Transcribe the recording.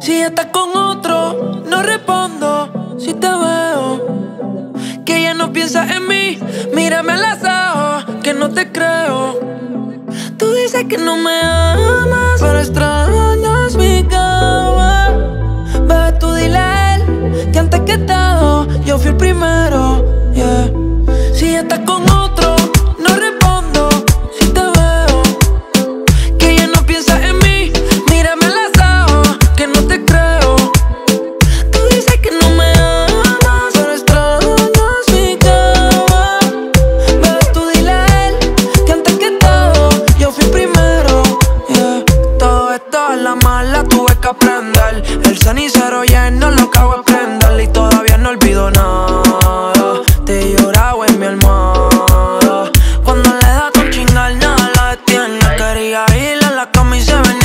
Si estás con otro, no respondo. Si te veo, que ya no piensas en mí. Mírame a los ojos, que no te creo. Tú dices que no me amas, pero extrañas mi cama. Bebé, tú dile a él que antes que todo, yo fui el primero. Yeah. Si estás con otro, no respondo. Si te veo, que ya no piensas en mí. Mírame a los ojos, que no te creo. Tú dices que no me amas, pero extrañas mi cama. Bebé, tú dile a él que antes que todo, yo fui primero. Yeah. Todo esto es la mala, tuve que aprender. El cenicero lleno, lo que Quería ir a la cama y se venía